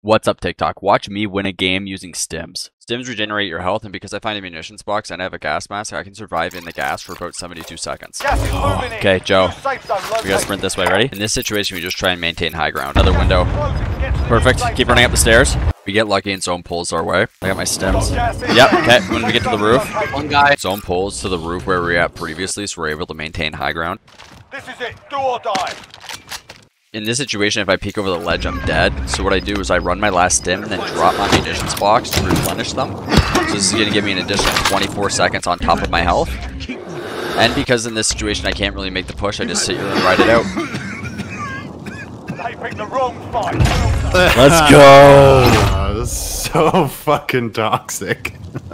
What's up, TikTok? Watch me win a game using stims. Stims regenerate your health, and because I find a munitions box and I have a gas mask, I can survive in the gas for about 72 seconds. Gas is moving in. Okay, Joe. New safe zone We gotta sprint this way, ready? In this situation, we just try and maintain high ground. Another window. Closing to get to the new Perfect. Keep running up the stairs. We get lucky and zone pulls our way. I got my stims. Yep, okay. When we get to the roof, one guy zone pulls to the roof where we were at previously, so we're able to maintain high ground. This is it. Do or die. In this situation, if I peek over the ledge, I'm dead. So what I do is I run my last stim and then drop my munitions box to replenish them. So this is going to give me an additional 24 seconds on top of my health. And because in this situation I can't really make the push, I just sit here and ride it out. They picked the wrong fight. Let's go! Uh, this is so fucking toxic.